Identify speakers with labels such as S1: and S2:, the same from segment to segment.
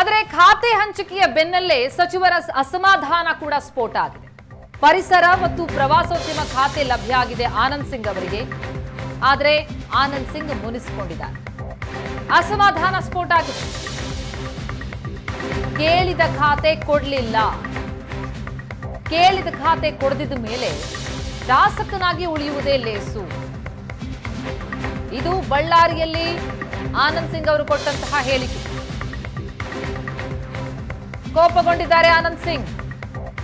S1: ಆದರೆ ಖಾತೆ ಹಂಚಿಕೆಯ ಬೆನ್ನಲ್ಲೇ ಸಚಿವರ ಅಸಮಾಧಾನ ಕೂಡ ಸ್ಫೋಟ ಆಗಿದೆ. ಪರಿಸರ ಮತ್ತು ಪ್ರವಾಸೋದ್ಯಮ ಖಾತೆ ಲಭ್ಯ ಆಗಿದೆ ಆನಂದ್ ಸಿಂಗ್ ಅವರಿಗೆ. ಆದರೆ ಆನಂದ್ ಸಿಂಗ್ ಮುನಿಸಿಕೊಂಡಿದ್ದಾರೆ. ಅಸಮಾಧಾನ ಸ್ಫೋಟ ಆಗಿದೆ. ಕೇಳಿದ ಖಾತೆ ಕೊಡಲಿಲ್ಲ. ಕೇಳಿದ ಖಾತೆ ಕೊಡದಿದ್ದ ಮೇಲೆ ಶಾಸಕನಾಗಿ ಉಳಿಯುವುದೇ ಲೇಸು. ಇದು ಬಳ್ಳಾರಿಯಲ್ಲಿ ಆನಂದ್ ಸಿಂಗ್ ಅವರು ಕೊಟ್ಟಂತಹ ಹೇಳಿಕೆ. ಕೋಪಗೊಂಡಿದ್ದಾರೆ ಆನಂದ್ ಸಿಂಗ್.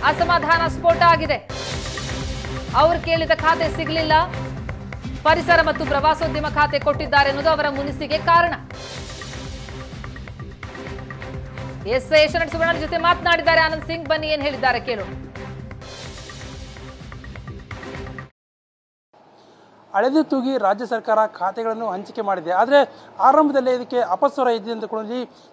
S1: ಅಸಮಾಧಾನ ಸ್ಫೋಟ ಆಗಿದೆ. ಅವರು ಕೇಳಿದ ಖಾತೆ ಸಿಗಲಿಲ್ಲ. ಪರಿಸರ ಮತ್ತು ಪ್ರವಾಸೋದ್ಯಮ ಖಾತೆ ಕೊಟ್ಟಿದ್ದಾರೆ ಅನ್ನೋದು ಅವರ ಮುನಿಸಿಗೆ ಕಾರಣ. ಎಸ್ ಏಷ್ಯಾನೆಟ್ ಸುವರ್ಣ ಜೊತೆ ಮಾತನಾಡಿದ್ದಾರೆ ಆನಂದ್ ಸಿಂಗ್. ಬನ್ನಿ ಏನ್ ಹೇಳಿದ್ದಾರೆ ಕೇಳೋಣ
S2: ಅಳೆದು ತೂಗಿ ರಾಜ್ಯ ಸರ್ಕಾರ ಖಾತೆಗಳನ್ನು ಹಂಚಿಕೆ ಮಾಡಿದೆ. ಆದರೆ ಆರಂಭದಲ್ಲೇ ಇದಕ್ಕೆ ಅಪಸ್ವರ ಇದೆ ಅಂತ ಕೂಡ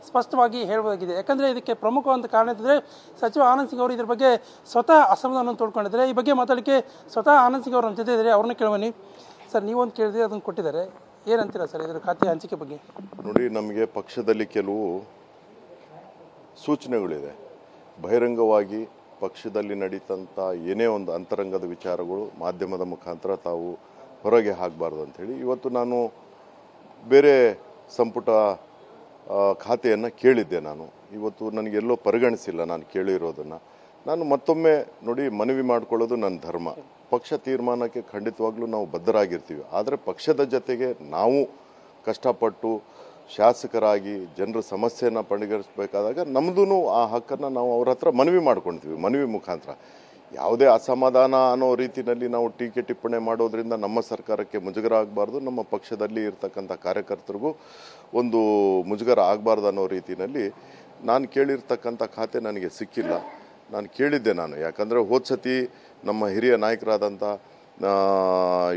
S2: ಸ್ಪಷ್ಟವಾಗಿ ಹೇಳಬಹುದಾಗಿದೆ. ಯಾಕಂದರೆ ಇದಕ್ಕೆ ಪ್ರಮುಖ ಒಂದು ಕಾರಣ ಅಂತಂದರೆ ಸಚಿವ ಆನಂದ್ ಸಿಂಗ್ ಅವರು ಇದ್ರ ಬಗ್ಗೆ ಸ್ವತಃ ಅಸಮಾಧಾನವನ್ನು ತೋಡ್ಕೊಂಡಿದ್ದಾರೆ. ಈ ಬಗ್ಗೆ ಮಾತಾಡಲಿಕ್ಕೆ ಸ್ವತಃ ಆನಂದ್ ಸಿಂಗ್ ಅವರು ಜೊತೆ ಇದ್ದಾರೆ ಅವ್ರನ್ನ ಕೇಳಬನ್ನಿ ಸರ್ ನೀವೊಂದು ಕೇಳಿದ್ರೆ ಅದನ್ನು ಕೊಟ್ಟಿದ್ದಾರೆ. ಏನಂತೀರಾ ಸರ್ ಇದರ ಖಾತೆ ಹಂಚಿಕೆ ಬಗ್ಗೆ?
S3: ನೋಡಿ, ನಮಗೆ ಪಕ್ಷದಲ್ಲಿ ಕೆಲವು ಸೂಚನೆಗಳಿದೆ. ಬಹಿರಂಗವಾಗಿ ಪಕ್ಷದಲ್ಲಿ ನಡೀತಂಥ ಏನೇ ಒಂದು ಅಂತರಂಗದ ವಿಚಾರಗಳು ಮಾಧ್ಯಮದ ಮುಖಾಂತರ ತಾವು ಹೊರಗೆ ಹಾಕಬಾರ್ದು ಅಂಥೇಳಿ ಇವತ್ತು ನಾನು ಬೇರೆ ಸಂಪುಟ ಖಾತೆಯನ್ನು ಕೇಳಿದ್ದೆ ನಾನು. ಇವತ್ತು ನನಗೆಲ್ಲೋ ಪರಿಗಣಿಸಿಲ್ಲ ನಾನು ಕೇಳಿರೋದನ್ನು. ನಾನು ಮತ್ತೊಮ್ಮೆ ನೋಡಿ ಮನವಿ ಮಾಡಿಕೊಳ್ಳೋದು ನನ್ನ ಧರ್ಮ. ಪಕ್ಷ ತೀರ್ಮಾನಕ್ಕೆ ಖಂಡಿತವಾಗ್ಲೂ ನಾವು ಬದ್ಧರಾಗಿರ್ತೀವಿ. ಆದರೆ ಪಕ್ಷದ ಜೊತೆಗೆ ನಾವು ಕಷ್ಟಪಟ್ಟು ಶಾಸಕರಾಗಿ ಜನರ ಸಮಸ್ಯೆಯನ್ನು ಪರಿಗಣಿಸಬೇಕಾದಾಗ ನಮ್ಮದೂ ಆ ಹಕ್ಕನ್ನು ನಾವು ಅವ್ರ ಹತ್ರ ಮನವಿ ಮಾಡ್ಕೊಳ್ತೀವಿ ಮನವಿ ಮುಖಾಂತರ. ಯಾವುದೇ ಅಸಮಾಧಾನ ಅನ್ನೋ ರೀತಿಯಲ್ಲಿ ನಾವು ಟೀಕೆ ಟಿಪ್ಪಣಿ ಮಾಡೋದ್ರಿಂದ ನಮ್ಮ ಸರ್ಕಾರಕ್ಕೆ ಮುಜುಗರ ಆಗಬಾರ್ದು, ನಮ್ಮ ಪಕ್ಷದಲ್ಲಿ ಇರ್ತಕ್ಕಂಥ ಕಾರ್ಯಕರ್ತರಿಗೂ ಒಂದು ಮುಜುಗರ ಆಗಬಾರ್ದು ಅನ್ನೋ ರೀತಿಯಲ್ಲಿ ನಾನು ಕೇಳಿರ್ತಕ್ಕಂಥ ಖಾತೆ ನನಗೆ ಸಿಕ್ಕಿಲ್ಲ. ನಾನು ಕೇಳಿದ್ದೆ ನಾನು. ಯಾಕಂದರೆ ಹೋದ ಸತಿ ನಮ್ಮ ಹಿರಿಯ ನಾಯಕರಾದಂಥ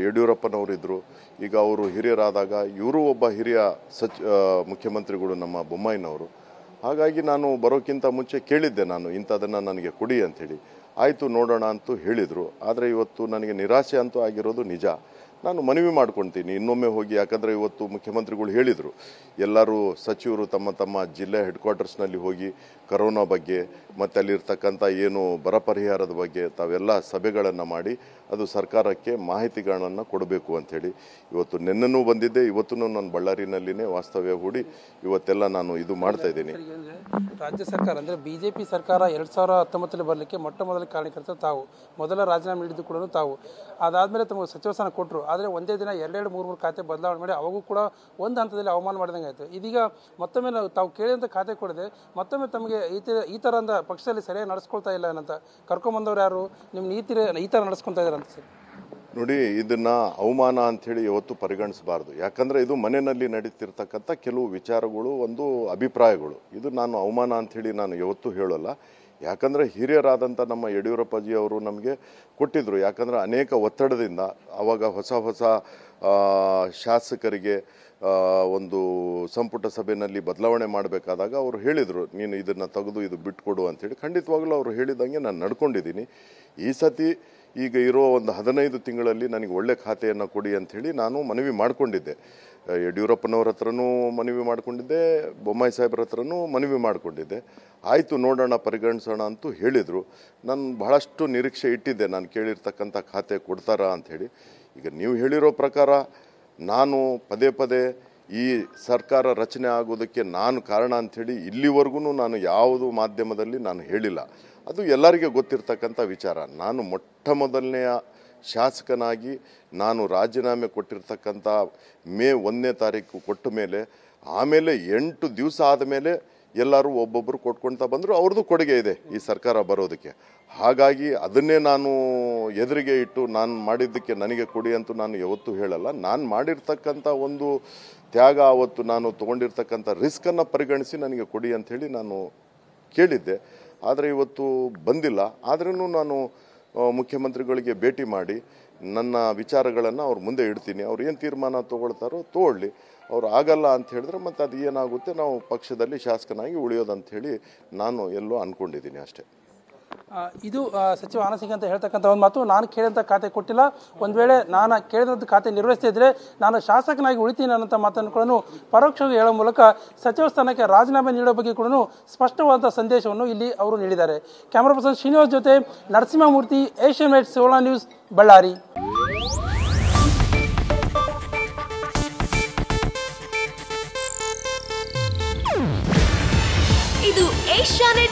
S3: ಯಡಿಯೂರಪ್ಪನವರಿದ್ದರು ಈಗ ಅವರು ಹಿರಿಯರಾದಾಗ ಇವರು ಒಬ್ಬ ಹಿರಿಯ ಸಚ್ ಮುಖ್ಯಮಂತ್ರಿಗಳು ನಮ್ಮ ಬೊಮ್ಮಾಯಿನವರು. ಹಾಗಾಗಿ ನಾನು ಬರೋಕ್ಕಿಂತ ಮುಂಚೆ ಕೇಳಿದ್ದೆ ನಾನು, ಇಂಥದನ್ನು ನನಗೆ ಕೊಡಿ ಅಂಥೇಳಿ. ಆಯಿತು ನೋಡೋಣ ಅಂತೂ ಹೇಳಿದರು. ಆದರೆ ಇವತ್ತು ನನಗೆ ನಿರಾಸೆ ಅಂತೂ ಆಗಿರೋದು ನಿಜ. ನಾನು ಮನವಿ ಮಾಡ್ಕೊಳ್ತೀನಿ ಇನ್ನೊಮ್ಮೆ ಹೋಗಿ, ಯಾಕಂದರೆ ಇವತ್ತು ಮುಖ್ಯಮಂತ್ರಿಗಳು ಹೇಳಿದರು, ಎಲ್ಲರೂ ಸಚಿವರು ತಮ್ಮ ತಮ್ಮ ಜಿಲ್ಲೆ ಹೆಡ್ ಕ್ವಾರ್ಟರ್ಸ್ನಲ್ಲಿ ಹೋಗಿ ಕರೋನಾ ಬಗ್ಗೆ, ಮತ್ತು ಅಲ್ಲಿರ್ತಕ್ಕಂಥ ಏನು ಬರ ಪರಿಹಾರದ ಬಗ್ಗೆ ತಾವೆಲ್ಲ ಸಭೆಗಳನ್ನು ಮಾಡಿ, ಅದು ಸರ್ಕಾರಕ್ಕೆ ಮಾಹಿತಿಗಳನ್ನು ಕೊಡಬೇಕು ಅಂಥೇಳಿ ಇವತ್ತು ನಿನ್ನೂ ಬಂದಿದ್ದೆ. ಇವತ್ತು ನಾನು ಬಳ್ಳಾರಿನಲ್ಲಿನೇ ವಾಸ್ತವ್ಯ ಹೂಡಿ ಇವತ್ತೆಲ್ಲ ನಾನು ಇದು ಮಾಡ್ತಾ ಇದ್ದೀನಿ.
S2: ರಾಜ್ಯ ಸರ್ಕಾರ ಅಂದರೆ ಬಿ ಜೆ ಪಿ ಸರ್ಕಾರ ಎರಡು ಸಾವಿರ ಹತ್ತೊಂಬತ್ತರಲ್ಲಿ ಬರಲಿಕ್ಕೆ ಮೊಟ್ಟ ಮೊದಲ ಕಾರಣಕರ್ತ ತಾವು. ಮೊದಲ ರಾಜೀನಾಮೆ ನೀಡಿದ್ದು ಕೂಡ ತಾವು. ಅದಾದಮೇಲೆ ತಮಗೆ ಸಚಿವ ಸ್ಥಾನ ಕೊಟ್ಟರು ಆದರೆ ಒಂದೇ ದಿನ ಎರಡೆರಡು, ಮೂರು ಮೂರು ಖಾತೆ ಬದಲಾವಣೆ ಮಾಡಿ ಅವಾಗೂ ಕೂಡ ಒಂದು ಹಂತದಲ್ಲಿ ಅವಮಾನ ಮಾಡಿದಂಗೆ ಆಯಿತು. ಇದೀಗ ಮತ್ತೊಮ್ಮೆ ನಾವು ತಾವು ಕೇಳಿದಂಥ ಖಾತೆ ಕೊಡದೆ ಮತ್ತೊಮ್ಮೆ ತಮಗೆ ಈ ಥರ ಈ ಥರ ಅಂದ ಪಕ್ಷದಲ್ಲಿ ಸರಿಯಾಗಿ ನಡೆಸ್ಕೊಳ್ತಾ ಇಲ್ಲ ಏನಂತ ಕರ್ಕೊಂಬಂದವ್ರು ಯಾರು? ನಿಮ್ಮ ನೀತಿ ಈ ಥರ ನಡೆಸ್ಕೊತಾ ಇದ್ದಾರೆ ಅಂತ ಸರ್.
S3: ನೋಡಿ, ಇದನ್ನ ಅವಮಾನ ಅಂಥೇಳಿ ಯಾವತ್ತು ಪರಿಗಣಿಸಬಾರ್ದು. ಯಾಕಂದರೆ ಇದು ಮನೆಯಲ್ಲಿ ನಡೀತಿರ್ತಕ್ಕಂಥ ಕೆಲವು ವಿಚಾರಗಳು, ಒಂದು ಅಭಿಪ್ರಾಯಗಳು. ಇದು ನಾನು ಅವಮಾನ ಅಂಥೇಳಿ ನಾನು ಯಾವತ್ತೂ ಹೇಳಲ್ಲ. ಯಾಕಂದ್ರೆ ಹಿರಿಯರಾದಂಥ ನಮ್ಮ ಯಡಿಯೂರಪ್ಪಾಜಿ ಅವರು ನಮಗೆ ಕೊಟ್ಟಿದ್ದರು ಯಾಕಂದರೆ ಅನೇಕ ಒತ್ತಡದಿಂದ ಆವಾಗ ಹೊಸ ಹೊಸ ಶಾಸಕರಿಗೆ ಒಂದು ಸಂಪುಟ ಸಭೆಯಲ್ಲಿ ಬದಲಾವಣೆ ಮಾಡಬೇಕಾದಾಗ ಅವರು ಹೇಳಿದರು, ನೀನು ಇದನ್ನು ತೆಗೆದು ಇದು ಬಿಟ್ಕೊಡು ಅಂಥೇಳಿ ಖಂಡಿತವಾಗಲೂ ಅವರು ಹೇಳಿದಂಗೆ ನಾನು ನಡ್ಕೊಂಡಿದ್ದೀನಿ. ಈ ಸತಿ ಈಗ ಇರೋ ಒಂದು ಹದಿನೈದು ತಿಂಗಳಲ್ಲಿ ನನಗೆ ಒಳ್ಳೆ ಖಾತೆಯನ್ನು ಕೊಡಿ ಅಂಥೇಳಿ ನಾನು ಮನವಿ ಮಾಡಿಕೊಂಡಿದ್ದೆ. ಯಡಿಯೂರಪ್ಪನವ್ರ ಹತ್ರನೂ ಮನವಿ ಮಾಡಿಕೊಂಡಿದ್ದೆ, ಬೊಮ್ಮಾಯಿ ಸಾಹೇಬ್ರ ಹತ್ರನೂ ಮನವಿ ಮಾಡಿಕೊಂಡಿದ್ದೆ. ಆಯಿತು ನೋಡೋಣ, ಪರಿಗಣಿಸೋಣ ಅಂತೂ ಹೇಳಿದರು. ನಾನು ಬಹಳಷ್ಟು ನಿರೀಕ್ಷೆ ಇಟ್ಟಿದ್ದೆ, ನಾನು ಕೇಳಿರ್ತಕ್ಕಂಥ ಖಾತೆ ಕೊಡ್ತಾರಾ ಅಂಥೇಳಿ ಈಗ ನೀವು ಹೇಳಿರೋ ಪ್ರಕಾರ ನಾನು ಪದೇ ಪದೇ ಈ ಸರ್ಕಾರ ರಚನೆ ಆಗೋದಕ್ಕೆ ನಾನು ಕಾರಣ ಅಂಥೇಳಿ ಇಲ್ಲಿವರೆಗೂ ನಾನು ಯಾವುದು ಮಾಧ್ಯಮದಲ್ಲಿ ನಾನು ಹೇಳಿಲ್ಲ. ಅದು ಎಲ್ಲರಿಗೆ ಗೊತ್ತಿರ್ತಕ್ಕಂಥ ವಿಚಾರ. ನಾನು ಮೊಟ್ಟ ಮೊದಲನೆಯ ಶಾಸಕನಾಗಿ, ನಾನು ರಾಜೀನಾಮೆ ಕೊಟ್ಟಿರ್ತಕ್ಕಂಥ ಮೇ ಒಂದನೇ ತಾರೀಕು ಕೊಟ್ಟ ಮೇಲೆ, ಆಮೇಲೆ ಎಂಟು ದಿವಸ ಆದಮೇಲೆ ಎಲ್ಲರೂ ಒಬ್ಬೊಬ್ಬರು ಕೊಟ್ಕೊಳ್ತಾ ಬಂದರು, ಅವ್ರದ್ದು ಕೊಡುಗೆ ಇದೆ ಈ ಸರ್ಕಾರ ಬರೋದಕ್ಕೆ. ಹಾಗಾಗಿ ಅದನ್ನೇ ನಾನು ಎದುರಿಗೆ ಇಟ್ಟು ನಾನು ಮಾಡಿದ್ದಕ್ಕೆ ನನಗೆ ಕೊಡಿ ಅಂತೂ ನಾನು ಯಾವತ್ತೂ ಹೇಳಲ್ಲ. ನಾನು ಮಾಡಿರ್ತಕ್ಕಂಥ ಒಂದು ತ್ಯಾಗ ಆವತ್ತು ನಾನು ತೊಗೊಂಡಿರ್ತಕ್ಕಂಥ ರಿಸ್ಕನ್ನು ಪರಿಗಣಿಸಿ ನನಗೆ ಕೊಡಿ ಅಂಥೇಳಿ ನಾನು ಕೇಳಿದ್ದೆ. ಆದರೆ ಇವತ್ತು ಬಂದಿಲ್ಲ. ಆದ್ರೂ ನಾನು ಮುಖ್ಯಮಂತ್ರಿಗಳಿಗೆ ಭೇಟಿ ಮಾಡಿ ನನ್ನ ವಿಚಾರಗಳನ್ನು ಅವ್ರ ಮುಂದೆ ಇಡ್ತೀನಿ. ಅವ್ರು ಏನು ತೀರ್ಮಾನ ತೊಗೊಳ್ತಾರೋ ತಗೊಳ್ಳಿ. ಅವ್ರು ಆಗಲ್ಲ ಅಂತ ಹೇಳಿದ್ರೆ ಮತ್ತು ಅದು ಏನಾಗುತ್ತೆ, ನಾವು ಪಕ್ಷದಲ್ಲಿ ಶಾಸಕನಾಗಿ ಉಳಿಯೋದಂಥೇಳಿ ನಾನು ಎಲ್ಲೋ ಅಂದ್ಕೊಂಡಿದ್ದೀನಿ ಅಷ್ಟೇ.
S2: ಇದು ಸಚಿವ ಆನಸಿಂಗ್ ಅಂತ ಹೇಳ್ತಕ್ಕಂಥ ಒಂದು ಮಾತು. ನಾನು ಕೇಳಿದಂಥ ಖಾತೆ ಕೊಟ್ಟಿಲ್ಲ. ಒಂದು ವೇಳೆ ನಾನು ಕೇಳಿದಂಥ ಖಾತೆ ನಿರ್ವಹಿಸ್ತಿದ್ರೆ ನಾನು ಶಾಸಕನಾಗಿ ಉಳಿತೀನಿ ಅನ್ನೋಂಥ ಮಾತನ್ನು ಕೂಡ ಪರೋಕ್ಷವಾಗಿ ಹೇಳೋ ಮೂಲಕ ಸಚಿವ ಸ್ಥಾನಕ್ಕೆ ರಾಜೀನಾಮೆ ನೀಡೋ ಬಗ್ಗೆ ಕೂಡ ಸ್ಪಷ್ಟವಾದಂಥ ಸಂದೇಶವನ್ನು ಇಲ್ಲಿ ಅವರು ನೀಡಿದ್ದಾರೆ. ಕ್ಯಾಮರಾ ಪರ್ಸನ್ ಶ್ರೀನಿವಾಸ್ ಜೊತೆ ನರಸಿಂಹಮೂರ್ತಿ, ಏಷ್ಯನ್ ನೈಟ್ ಸೋಲಾ ನ್ಯೂಸ್, ಬಳ್ಳಾರಿ.
S4: ಇದು ಏಷ್ಯಾನೆಟ್